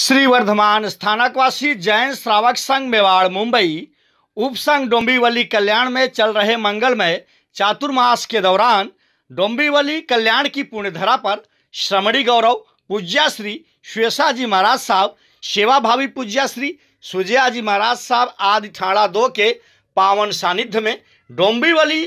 श्री वर्धमान स्थानकवासी जैन श्रावक संघ मेवाड़, मुंबई। उपसंघ डोंबिवली कल्याण में चल रहे मंगलमय चातुर्मास के दौरान डोंबिवली कल्याण की पुण्यधरा पर श्रमणी गौरव पूज्याश्री श्वेसा जी महाराज साहब सेवा भावी पूज्याश्री सुजया जी महाराज साहब आदि ठाणा दो के पावन सानिध्य में डोंबिवली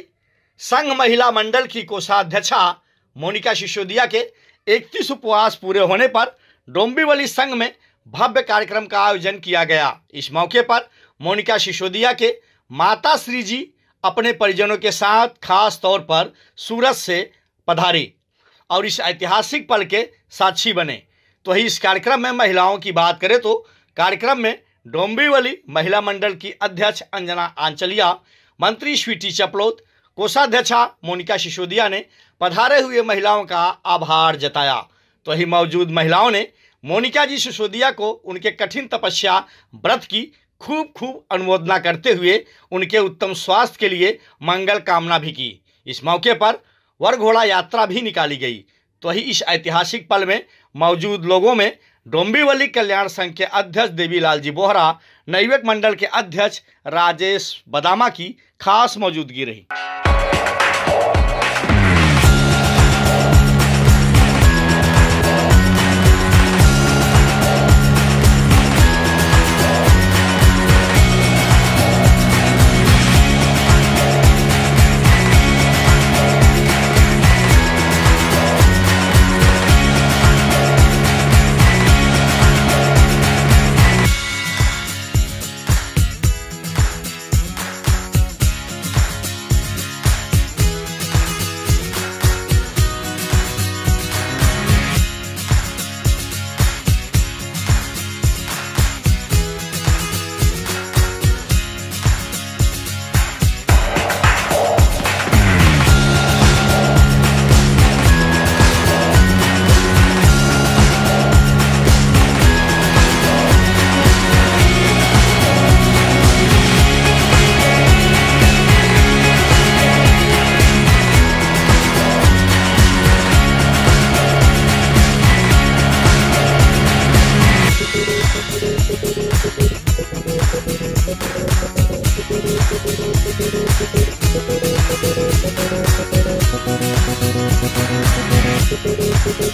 संघ महिला मंडल की कोषाध्यक्षा मोनिका सिसोदिया के इकतीस उपवास पूरे होने पर डोंबिवली संघ में भव्य कार्यक्रम का आयोजन किया गया। इस मौके पर मोनिका सिसोदिया के माता श्री जी अपने परिजनों के साथ खास तौर पर सूरत से पधारी और इस ऐतिहासिक पल के साक्षी बने। तो ही इस कार्यक्रम में महिलाओं की बात करें तो कार्यक्रम में डोंबिवली महिला मंडल की अध्यक्ष अंजना आंचलिया, मंत्री स्वीटी चपलोत, कोषाध्यक्षा मोनिका सिसोदिया ने पधारे हुए महिलाओं का आभार जताया। तो ही मौजूद महिलाओं ने मोनिका जी सिसोदिया को उनके कठिन तपस्या, व्रत की खूब खूब अनुमोदना करते हुए उनके उत्तम स्वास्थ्य के लिए मंगल कामना भी की। इस मौके पर वर घोड़ा यात्रा भी निकाली गई। तो ही इस ऐतिहासिक पल में मौजूद लोगों में डोंबिवली कल्याण संघ के अध्यक्ष देवीलाल जी बोहरा नैवेक मंडल के अध्यक्ष राजेश बदामा की खास मौजूदगी रही। Thank